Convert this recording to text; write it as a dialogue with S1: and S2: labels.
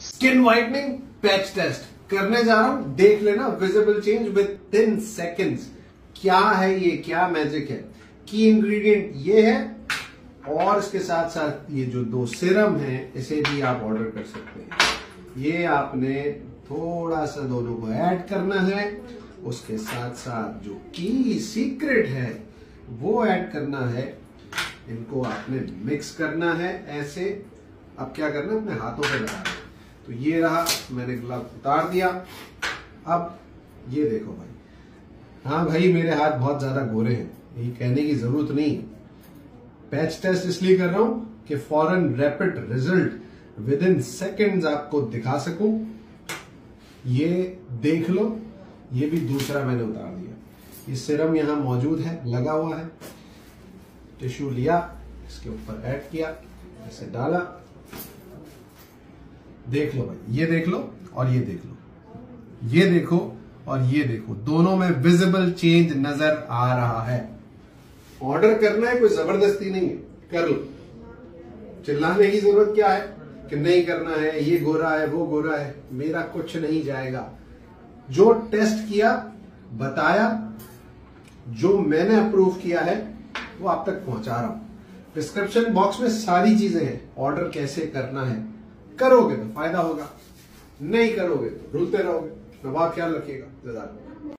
S1: Skin whitening patch test करने जा रहा हूँ, देख लेना visible change within seconds क्या है ये, क्या मैजिक है? की इंग्रेडिएंट ये है, और इसके साथ साथ ये जो दो सिरम है, इसे भी आप ऑर्डर कर सकते हैं। ये आपने थोड़ा सा दोनों को ऐड करना है, उसके साथ साथ जो की सीक्रेट है, वो ऐड करना है। इनको आपने मिक्स करना है, ऐसे। अब क्या करना है? अपने हाथों पे लगाना तो ये रहा, मैंने ग्लव उतार दिया। अब ये देखो भाई। हाँ भाई, मेरे हाथ बहुत ज़्यादा गोरे हैं। ये कहने की ज़रूरत नहीं पैच टेस्ट इसलिए कर रहा हूँ कि फॉरन rapid result within second आपको दिखा सकूँ। ये देख लो। ये भी दूसरा मैंने उतार दिया। ये सिरम यहाँ मौजूद है, लगा हुआ है। टिश्यू लिया, इसके ऊपर ऐड किया ऐसे डाला। देख लो भाई, ये देख लो और ये देख लो। ये देखो और ये देखो। दोनों में विजिबल चेंज नज़र आ रहा है। ऑर्डर करना है, कोई ज़बरदस्ती नहीं है। कर लो। चिल्लाने की ज़रूरत क्या है? कि नहीं करना है, ये गोरा है, वो गोरा है, मेरा कुछ नहीं जाएगा। जो टेस्ट किया, बताया, जो मैंने अप्रूव किया है, वो आप तक पहुँचा रहा हूँ। डिस्क्रिप्शन बॉक्स में सारी चीज़ें हैं। ऑर्डर कैसे करना है? करोगे तो फ़ायदा होगा। नहीं करोगे तो रुलते रहोगे। तो नवाब ख्याल रखिएगा।